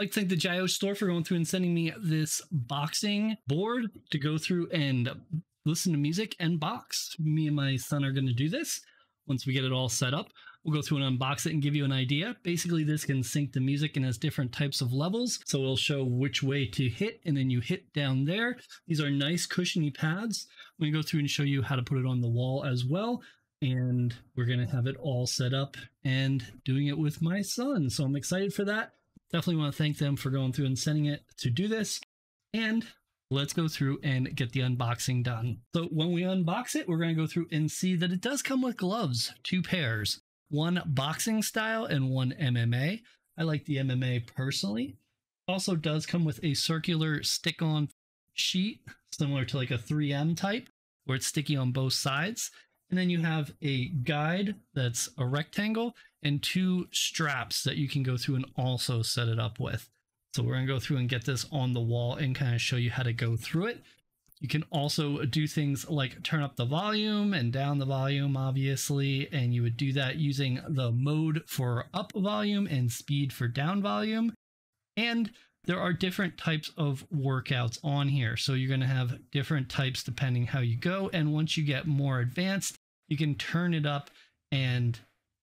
Like to thank the Jiaao store for going through and sending me this boxing board to go through and listen to music and box. Me and my son are going to do this once we get it all set up. We'll go through and unbox it and give you an idea. Basically, this can sync the music and has different types of levels. So it'll show which way to hit, and then you hit down there. These are nice cushiony pads. I'm going to go through and show you how to put it on the wall as well. And we're going to have it all set up and doing it with my son. So I'm excited for that. Definitely want to thank them for going through and sending it to do this. And let's go through and get the unboxing done. So when we unbox it, we're going to go through and see that it does come with gloves, two pairs, one boxing style and one MMA. I like the MMA personally. Also does come with a circular stick-on sheet, similar to like a 3M type, where it's sticky on both sides. And then you have a guide that's a rectangle and two straps that you can go through and also set it up with. So we're going to go through and get this on the wall and kind of show you how to go through it. You can also do things like turn up the volume and down the volume, obviously, and you would do that using the mode for up volume and speed for down volume. And there are different types of workouts on here. So you're going to have different types depending how you go. And once you get more advanced, you can turn it up and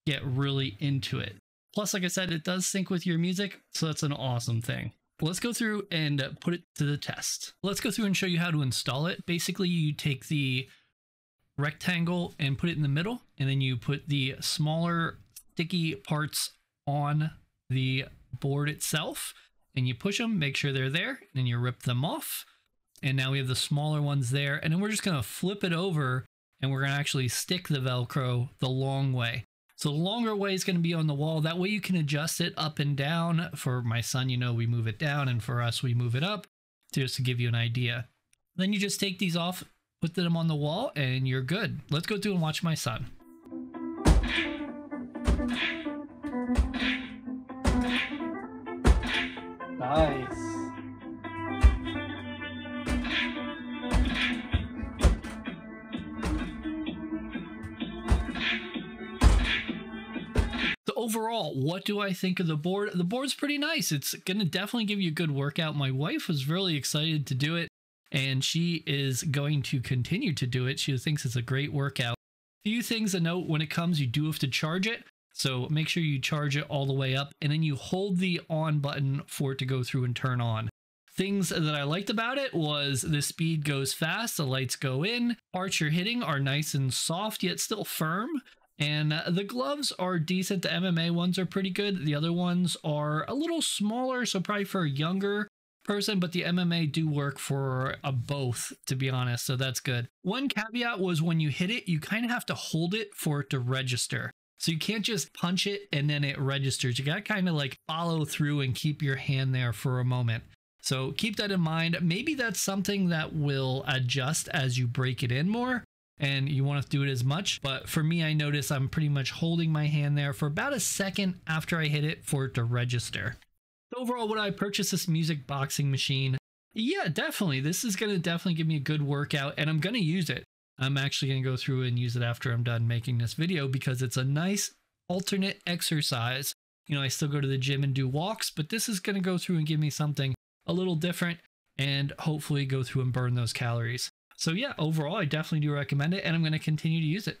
get really into it. Plus, like I said, it does sync with your music, so that's an awesome thing. Let's go through and put it to the test. Let's go through and show you how to install it. Basically, you take the rectangle and put it in the middle, and then you put the smaller sticky parts on the board itself, and you push them, make sure they're there, and then you rip them off. And now we have the smaller ones there, and then we're just gonna flip it over and we're gonna actually stick the Velcro the long way. So the longer way is going to be on the wall. That way you can adjust it up and down. For my son, you know, we move it down and for us, we move it up just to give you an idea. Then you just take these off, put them on the wall and you're good. Let's go through and watch my son. Overall, what do I think of the board? The board's pretty nice. It's going to definitely give you a good workout. My wife was really excited to do it, and she is going to continue to do it. She thinks it's a great workout. Few things to note when it comes, you do have to charge it. So make sure you charge it all the way up, and then you hold the on button for it to go through and turn on. Things that I liked about it was the speed goes fast, the lights go in, parts you're hitting are nice and soft yet still firm. And uh, the gloves are decent. The MMA ones are pretty good. The other ones are a little smaller, so probably for a younger person, but the MMA do work for a both, to be honest, so that's good. One caveat was when you hit it, you kind of have to hold it for it to register. So you can't just punch it and then it registers. You got to kind of like follow through and keep your hand there for a moment. So keep that in mind. Maybe that's something that will adjust as you break it in more and you want to do it as much. But for me, I notice I'm pretty much holding my hand there for about a second after I hit it for it to register. So overall, would I purchase this music boxing machine? Yeah, definitely. This is going to definitely give me a good workout and I'm going to use it. I'm actually going to go through and use it after I'm done making this video because it's a nice alternate exercise. You know, I still go to the gym and do walks, but this is going to go through and give me something a little different and hopefully go through and burn those calories. So yeah, overall, I definitely do recommend it and I'm going to continue to use it.